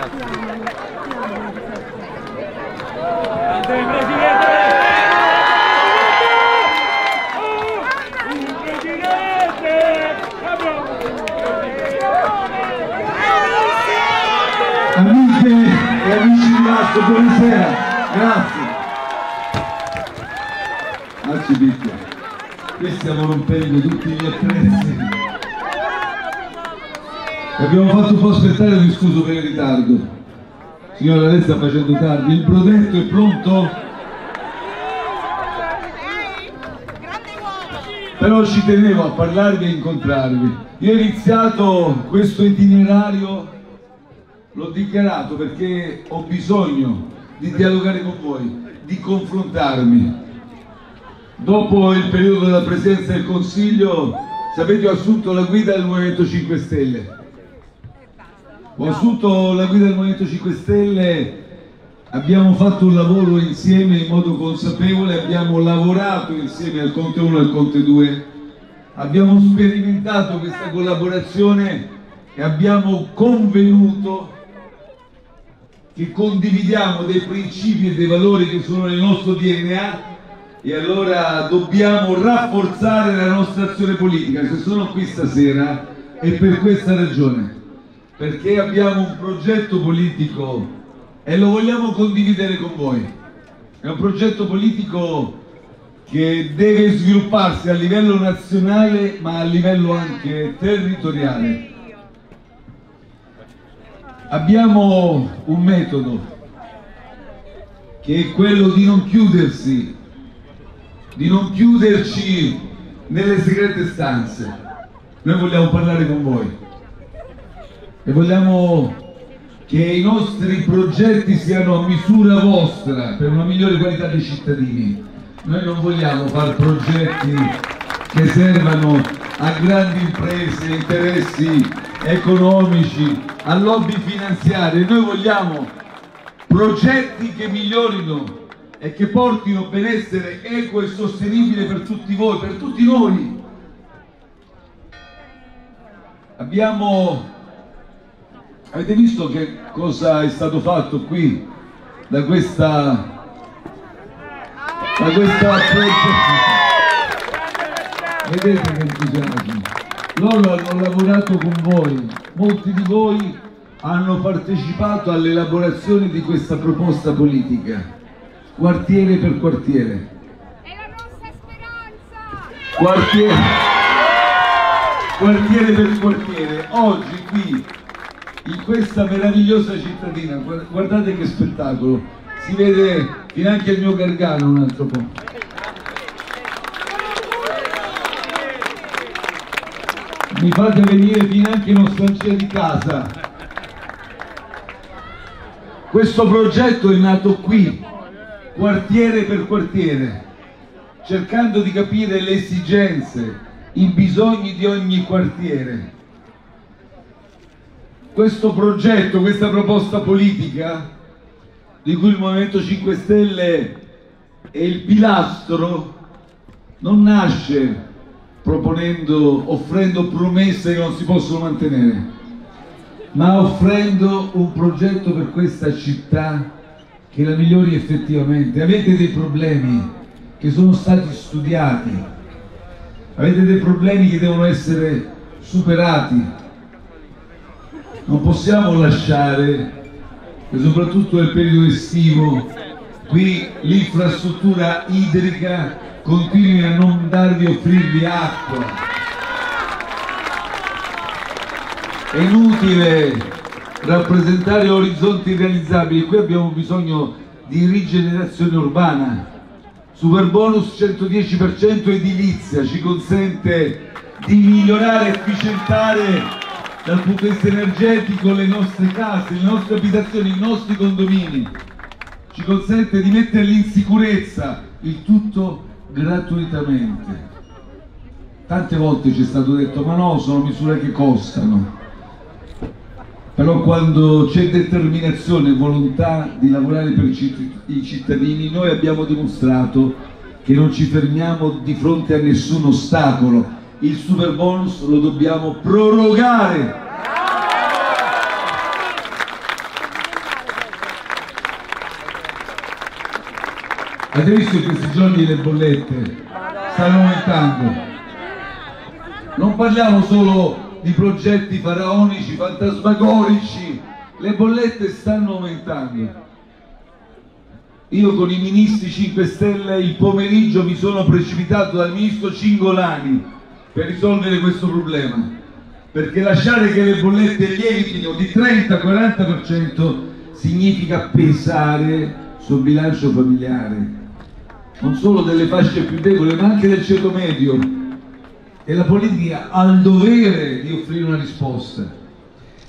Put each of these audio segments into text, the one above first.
Amiche e amici di Masso, buonasera, grazie. Arcibispo, qui stiamo rompendo tutti gli attrezzi. Abbiamo fatto un po' aspettare, mi scuso per il ritardo. Signora, lei sta facendo tardi, il protetto è pronto? Però ci tenevo a parlarvi e incontrarvi. Io ho iniziato questo itinerario L'ho dichiarato perché ho bisogno di dialogare con voi, di confrontarmi. Dopo il periodo della presidenza del Consiglio, sapete, ho assunto la guida del Movimento 5 Stelle. Ho assunto la guida del Movimento 5 Stelle, abbiamo fatto un lavoro insieme in modo consapevole, abbiamo lavorato insieme al Conte 1 e al Conte 2, abbiamo sperimentato questa collaborazione e abbiamo convenuto che condividiamo dei principi e dei valori che sono nel nostro DNA e allora dobbiamo rafforzare la nostra azione politica. Se sono qui stasera è per questa ragione, perché abbiamo un progetto politico e lo vogliamo condividere con voi. È un progetto politico che deve svilupparsi a livello nazionale ma a livello anche territoriale abbiamo un metodo che è quello di non chiudersi, di non chiuderci nelle segrete stanze. Noi vogliamo parlare con voi e vogliamo che i nostri progetti siano a misura vostra per una migliore qualità dei cittadini. Noi non vogliamo fare progetti che servano a grandi imprese, interessi economici, a lobby finanziarie. Noi vogliamo progetti che migliorino e che portino benessere equo e sostenibile per tutti voi, per tutti noi. Abbiamo, avete visto che cosa è stato fatto qui da questa, da questa vedete che entusiasmo. Loro hanno lavorato con voi. Molti di voi hanno partecipato all'elaborazione di questa proposta politica quartiere per quartiere. È la nostra speranza! quartiere, quartiere per quartiere. Oggi qui in questa meravigliosa cittadina guard- guardate che spettacolo si vede finanche il mio Gargano un altro po' mi fate venire finanche nostalgia di casa. Questo progetto è nato qui, quartiere per quartiere, cercando di capire le esigenze, i bisogni di ogni quartiere. Questo progetto, questa proposta politica, di cui il Movimento 5 Stelle è il pilastro, non nasce proponendo, offrendo promesse che non si possono mantenere, ma offrendo un progetto per questa città che la migliori effettivamente. Avete dei problemi che sono stati studiati, avete dei problemi che devono essere superati. Non possiamo lasciare, e soprattutto nel periodo estivo, qui l'infrastruttura idrica continui a non darvi offrirvi acqua. È inutile rappresentare orizzonti realizzabili, qui abbiamo bisogno di rigenerazione urbana. Super bonus 110% edilizia ci consente di migliorare e efficientare dal punto di vista energetico le nostre case, le nostre abitazioni, i nostri condomini. Ci consente di metterli in sicurezza, il tutto gratuitamente. Tante volte ci è stato detto ma no, sono misure che costano. Però quando c'è determinazione e volontà di lavorare per i citt- i cittadini, noi abbiamo dimostrato che non ci fermiamo di fronte a nessun ostacolo il super bonus lo dobbiamo prorogare. Avete visto in questi giorni le bollette? Stanno aumentando. Non parliamo solo di progetti faraonici, fantasmagorici, le bollette stanno aumentando. Io con i ministri 5 Stelle il pomeriggio mi sono precipitato dal ministro Cingolani per risolvere questo problema. Perché lasciare che le bollette lievitino di 30-40% significa pesare sul bilancio familiare, non solo delle fasce più deboli, ma anche del ceto medio. E la politica ha il dovere di offrire una risposta.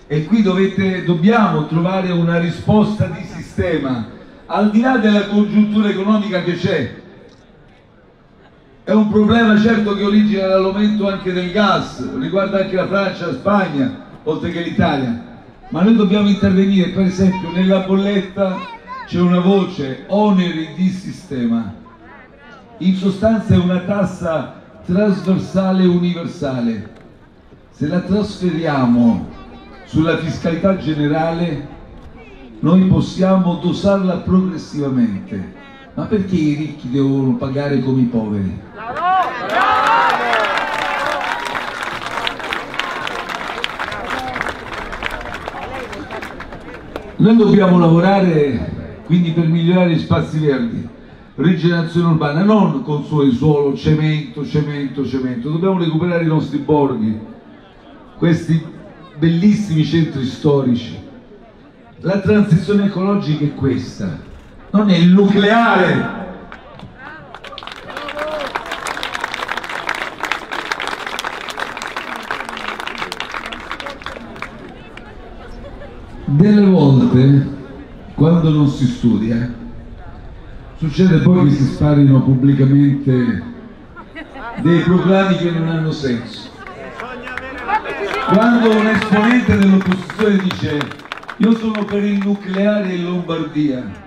E qui dovete, dobbiamo trovare una risposta di sistema al di là della congiuntura economica che c'è, è un problema certo che origina dall'aumento anche del gas, riguarda anche la Francia, la Spagna, oltre che l'Italia. Ma noi dobbiamo intervenire, per esempio nella bolletta c'è una voce oneri di sistema. In sostanza è una tassa trasversale universale. Se la trasferiamo sulla fiscalità generale noi possiamo dosarla progressivamente. Ma perché i ricchi devono pagare come i poveri? Noi dobbiamo lavorare quindi per migliorare gli spazi verdi, rigenerazione urbana, non con il suolo, cemento, cemento, cemento, dobbiamo recuperare i nostri borghi, questi bellissimi centri storici, la transizione ecologica è questa, non è il nucleare. Delle volte, quando non si studia, succede poi che si sparino pubblicamente dei proclami che non hanno senso. Quando un esponente dell'opposizione dice io sono per il nucleare in Lombardia,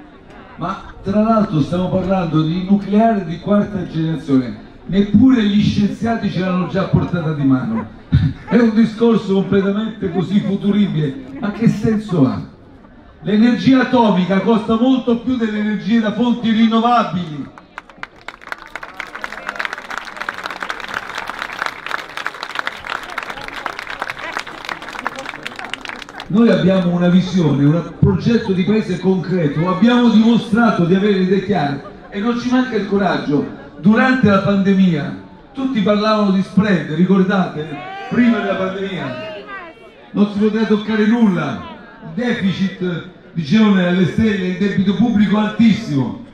ma tra l'altro stiamo parlando di nucleare di quarta generazione, neppure gli scienziati ce l'hanno già portata di mano. È un discorso completamente così futuribile, ma che senso ha? L'energia atomica costa molto più delle energie da fonti rinnovabili Noi abbiamo una visione, un progetto di paese concreto, abbiamo dimostrato di avere idee chiare e non ci manca il coraggio. Durante la pandemia tutti parlavano di spread, ricordate? Prima della pandemia. Non si poteva toccare nulla. Il deficit, dicevano nelle stelle, il debito pubblico altissimo.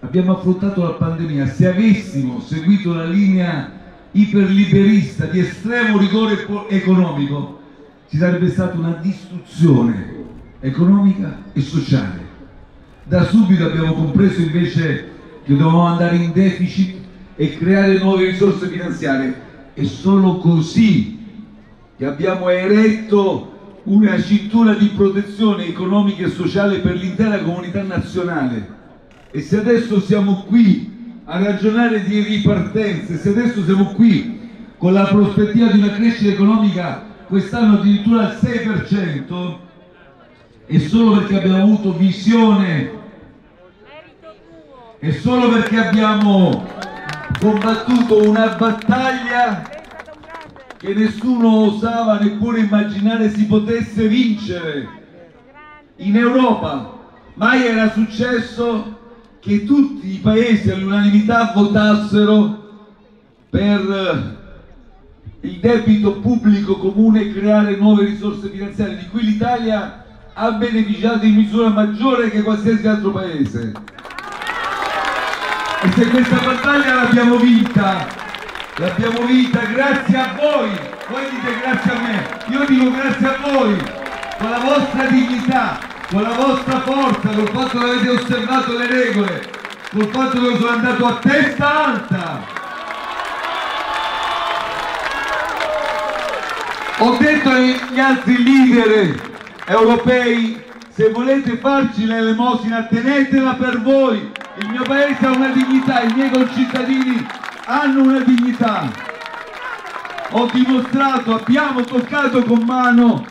Abbiamo affrontato la pandemia. Se avessimo seguito la linea iperliberista di estremo rigore economico, ci sarebbe stata una distruzione economica e sociale. Da subito abbiamo compreso invece che dovevamo andare in deficit e creare nuove risorse finanziarie. È solo così che abbiamo eretto una cintura di protezione economica e sociale per l'intera comunità nazionale. E se adesso siamo qui a ragionare di ripartenza, se adesso siamo qui con la prospettiva di una crescita economica quest'anno addirittura al 6% è solo perché abbiamo avuto visione è solo perché abbiamo combattuto una battaglia che nessuno osava neppure immaginare si potesse vincere in Europa. Mai era successo che tutti i paesi all'unanimità votassero per il debito pubblico comune e creare nuove risorse finanziarie di cui l'Italia ha beneficiato in misura maggiore che qualsiasi altro paese. E se questa battaglia l'abbiamo vinta, l'abbiamo vinta grazie a voi, voi dite grazie a me, io dico grazie a voi, con la vostra dignità, con la vostra forza, col fatto che avete osservato le regole, col fatto che sono andato a testa alta Ho detto agli altri leader europei, se volete farci l'elemosina tenetela per voi. Il mio paese ha una dignità, i miei concittadini hanno una dignità. Ho dimostrato, abbiamo toccato con mano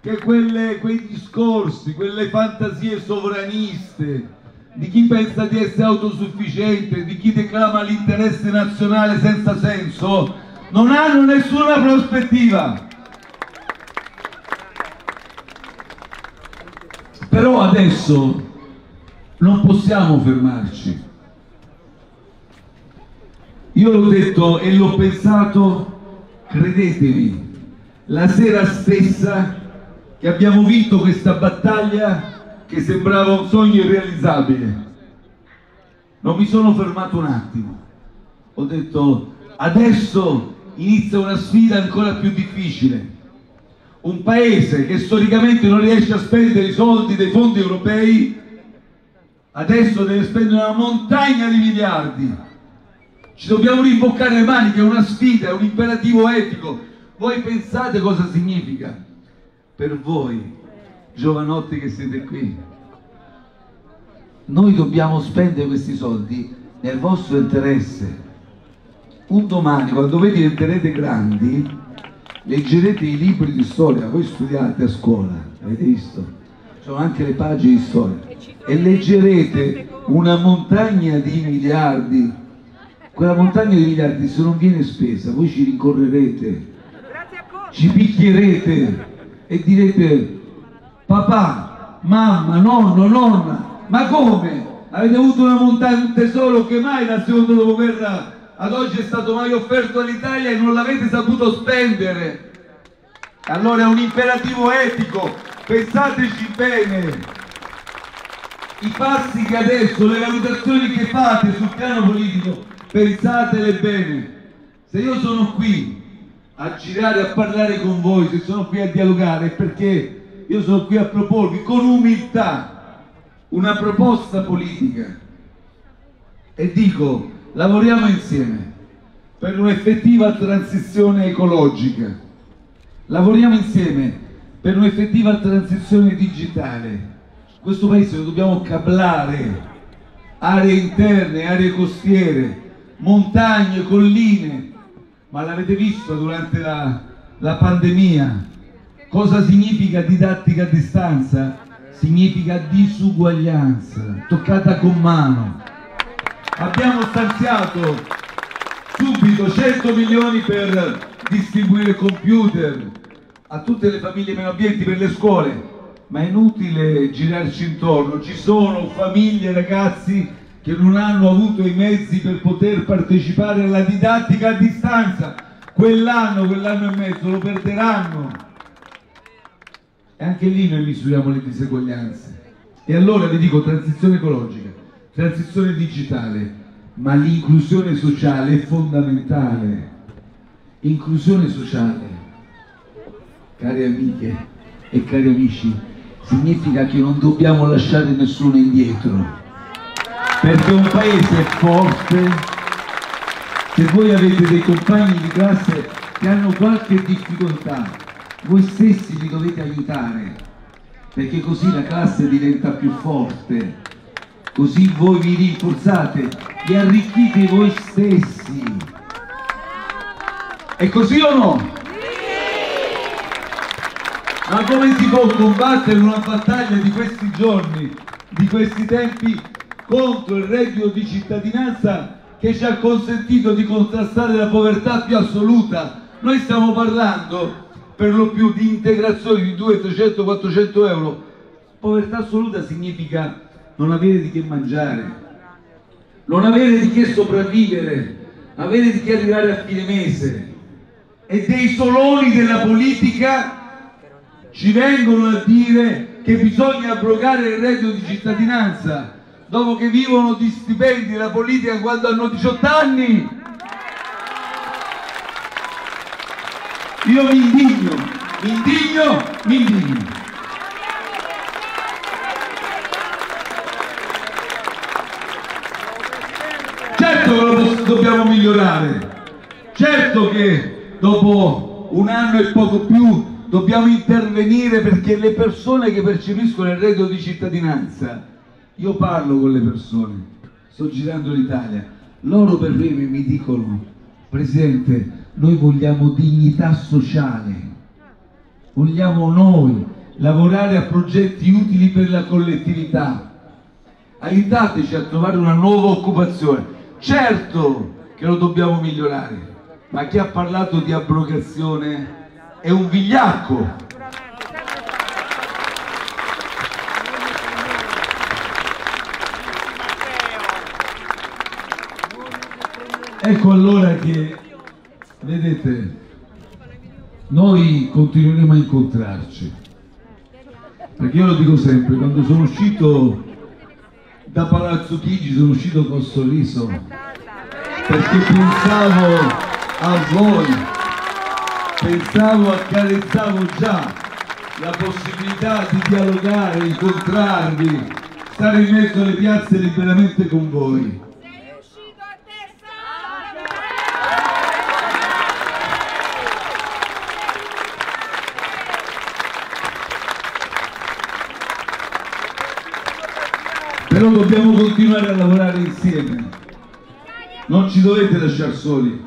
che quelle, quei discorsi, quelle fantasie sovraniste, di chi pensa di essere autosufficiente, di chi declama l'interesse nazionale senza senso, non hanno nessuna prospettiva. Però adesso non possiamo fermarci. Io l'ho detto e l'ho pensato, credetemi, la sera stessa che abbiamo vinto questa battaglia che sembrava un sogno irrealizzabile. Non mi sono fermato un attimo. Ho detto, adesso inizia una sfida ancora più difficile. Un paese che storicamente non riesce a spendere i soldi dei fondi europei, adesso deve spendere una montagna di miliardi. Ci dobbiamo rimboccare le maniche, è una sfida, è un imperativo etico. Voi pensate cosa significa? Per voi, giovanotti che siete qui, noi dobbiamo spendere questi soldi nel vostro interesse. Un domani, quando voi diventerete grandi, leggerete i libri di storia, voi studiate a scuola, avete visto? Sono anche le pagine di storia. E leggerete una montagna di miliardi. Quella montagna di miliardi se non viene spesa, voi ci rincorrerete, ci picchierete e direte papà, mamma, nonno, nonna, ma come? Avete avuto una montagna, un tesoro che mai la seconda dopoguerra ad oggi è stato mai offerto all'Italia e non l'avete saputo spendere. Allora è un imperativo etico, pensateci bene. I passi che adesso, le valutazioni che fate sul piano politico, pensatele bene. Se io sono qui a girare, a parlare con voi, se sono qui a dialogare, è perché io sono qui a proporvi con umiltà una proposta politica. E dico, lavoriamo insieme per un'effettiva transizione ecologica, lavoriamo insieme per un'effettiva transizione digitale. Questo paese lo dobbiamo cablare, aree interne, aree costiere, montagne, colline, ma l'avete visto durante la, la pandemia? Cosa significa didattica a distanza? Significa disuguaglianza, toccata con mano. Abbiamo stanziato subito 100 milioni per distribuire computer a tutte le famiglie meno abbienti per le scuole, ma è inutile girarci intorno, ci sono famiglie e ragazzi che non hanno avuto i mezzi per poter partecipare alla didattica a distanza, quell'anno, quell'anno e mezzo lo perderanno. E anche lì noi misuriamo le diseguaglianze. E allora vi dico transizione ecologica, transizione digitale, ma l'inclusione sociale è fondamentale. Inclusione sociale, cari amiche e cari amici, significa che non dobbiamo lasciare nessuno indietro. Perché un paese è forte. Se voi avete dei compagni di classe che hanno qualche difficoltà voi stessi li dovete aiutare perché così la classe diventa più forte così voi vi rinforzate vi arricchite voi stessi è così o no? Ma come si può combattere una battaglia di questi giorni, di questi tempi, contro il reddito di cittadinanza che ci ha consentito di contrastare la povertà più assoluta. Noi stiamo parlando per lo più di integrazione di 200, 300, 400 euro. Povertà assoluta significa non avere di che mangiare, non avere di che sopravvivere, avere di che arrivare a fine mese. E dei soloni della politica ci vengono a dire che bisogna abrogare il reddito di cittadinanza dopo che vivono di stipendi della politica quando hanno 18 anni. Io mi indigno, mi indigno, mi indigno. Certo che lo dobbiamo migliorare, certo che dopo un anno e poco più dobbiamo intervenire perché le persone che percepiscono il reddito di cittadinanza io parlo con le persone, sto girando l'Italia, loro per primi mi dicono, Presidente, noi vogliamo dignità sociale, vogliamo noi lavorare a progetti utili per la collettività. aiutateci a trovare una nuova occupazione. Certo che lo dobbiamo migliorare, ma chi ha parlato di abrogazione è un vigliacco. Ecco allora che, vedete, noi continueremo a incontrarci, perché io lo dico sempre, quando sono uscito da Palazzo Chigi sono uscito col sorriso, perché pensavo a voi, pensavo, accarezzavo già la possibilità di dialogare, incontrarvi, stare in mezzo alle piazze liberamente con voi. Però dobbiamo continuare a lavorare insieme. Non ci dovete lasciare soli.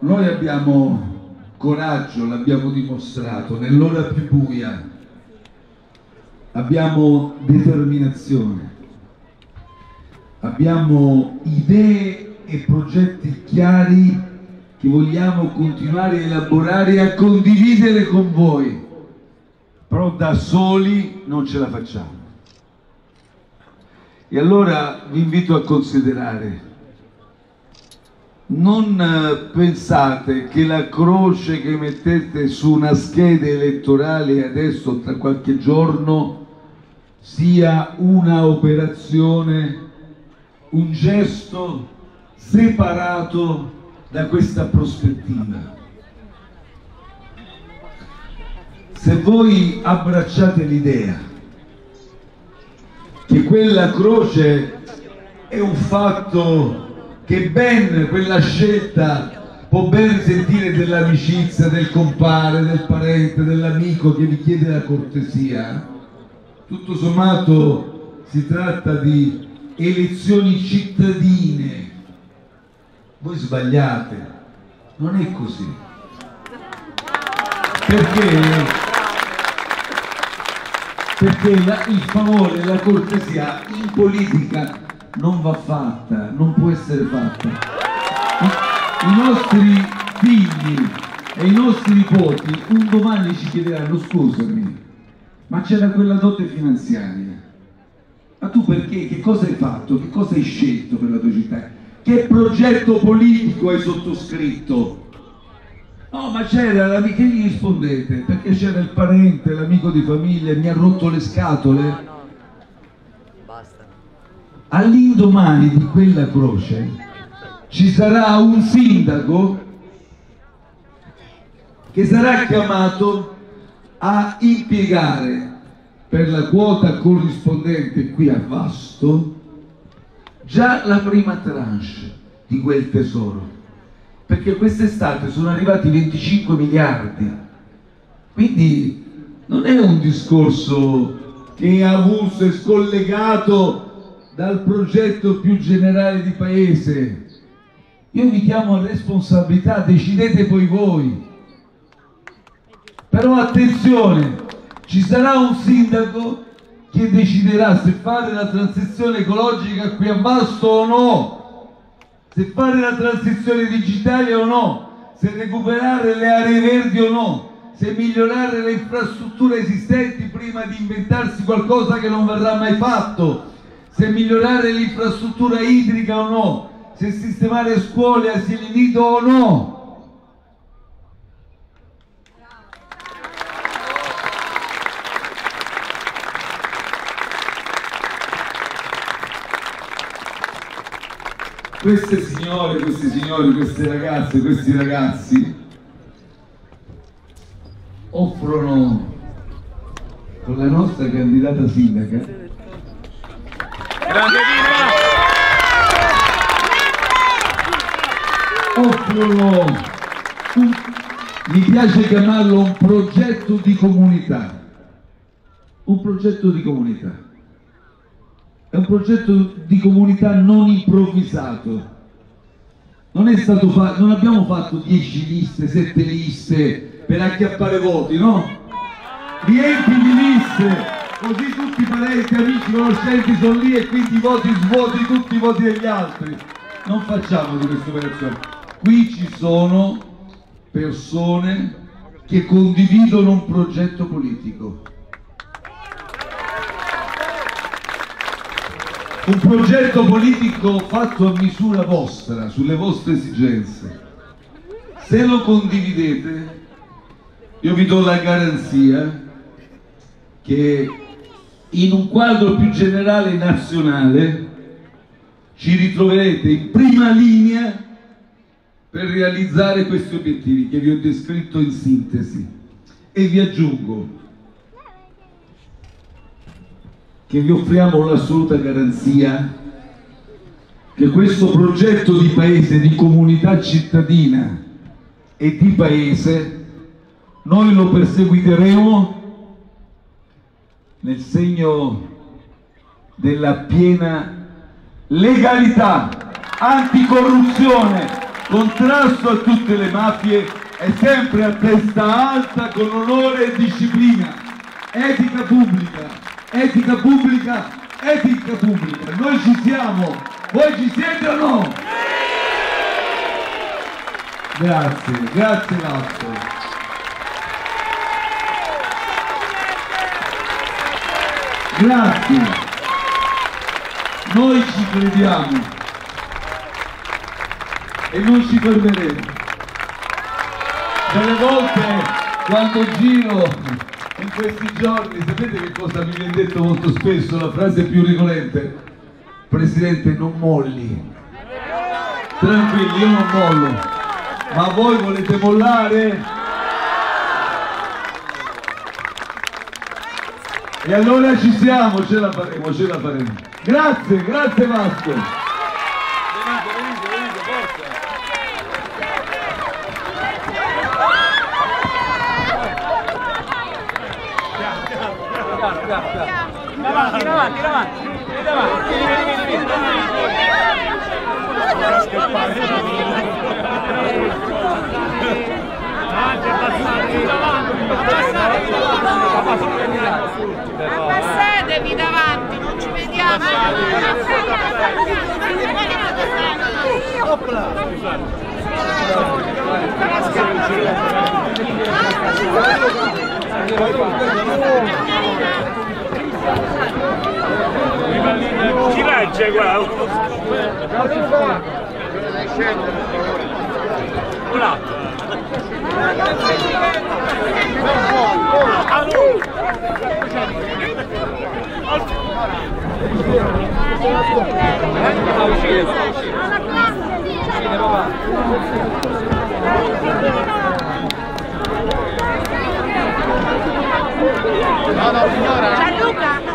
Noi abbiamo coraggio, l'abbiamo dimostrato nell'ora più buia. Abbiamo determinazione. Abbiamo idee e progetti chiari che vogliamo continuare a elaborare e a condividere con voi. Però da soli non ce la facciamo. E allora vi invito a considerare, non eh, pensate che la croce che mettete su una scheda elettorale adesso tra qualche giorno sia una operazione, un gesto separato da questa prospettiva. Se voi abbracciate l'idea che quella croce è un fatto che ben quella scelta può ben risentire dell'amicizia, del compare, del parente, dell'amico che vi chiede la cortesia. Tutto sommato si tratta di elezioni cittadine. Voi sbagliate, non è così. Perché perché la- il favore, la cortesia in politica non va fatta, non può essere fatta. I, i nostri figli e i nostri nipoti un domani ci chiederanno scusami, ma c'era quella dote finanziaria. Ma tu perché? Che cosa hai fatto? Che cosa hai scelto per la tua città? Che progetto politico hai sottoscritto? No, ma c'era che gli rispondete? Perché c'era il parente, l'amico di famiglia, mi ha rotto le scatole? All'indomani di quella croce ci sarà un sindaco che sarà chiamato a impiegare per la quota corrispondente qui a Vasto già la prima tranche di quel tesoro. Perché quest'estate sono arrivati 25 miliardi. Quindi non è un discorso che è avulso e scollegato dal progetto più generale di paese. Io vi chiamo a responsabilità, decidete poi voi. Però attenzione, ci sarà un sindaco che deciderà se fare la transizione ecologica qui a Vasto o no, se fare la transizione digitale o no, se recuperare le aree verdi o no, se migliorare le infrastrutture esistenti prima di inventarsi qualcosa che non verrà mai fatto, se migliorare l'infrastruttura idrica o no, se sistemare scuole, asili nido o no. Queste signore, questi signori, queste ragazze, questi ragazzi offrono con la nostra candidata sindaca Grande offrono un, mi piace chiamarlo un progetto di comunità. Un progetto di comunità. È un progetto di comunità non improvvisato. Non è stato fa- non abbiamo fatto 10 liste, 7 liste per acchiappare voti, no? Riempi di liste Così tutti i parenti, amici, conoscenti sono lì e quindi i voti svuoti tutti i voti degli altri. Non facciamo di questa operazione. Qui ci sono persone che condividono un progetto politico. Un progetto politico fatto a misura vostra, sulle vostre esigenze. Se lo condividete, io vi do la garanzia che in un quadro più generale nazionale ci ritroverete in prima linea per realizzare questi obiettivi che vi ho descritto in sintesi. E vi aggiungo che vi offriamo l'assoluta garanzia che questo progetto di paese, di comunità cittadina e di paese, noi lo perseguiteremo nel segno della piena legalità, anticorruzione, contrasto a tutte le mafie e sempre a testa alta con onore e disciplina, etica pubblica, etica pubblica, etica pubblica. Noi ci siamo, voi ci siete o no? Grazie, grazie Vasco. Grazie. Noi ci crediamo e non ci fermeremo. Delle volte quando giro in questi giorni, sapete che cosa mi viene detto molto spesso? La frase più ricorrente, Presidente non molli. Tranquilli, io non mollo. Ma voi volete mollare? E allora ci siamo, ce la faremo, ce la faremo. Grazie, grazie Vasco. Venite, venite, venite, forza. Avanti, avanti. Abbassatevi davanti, non ci vediamo. Ci regge qua! Un attimo! Gianluca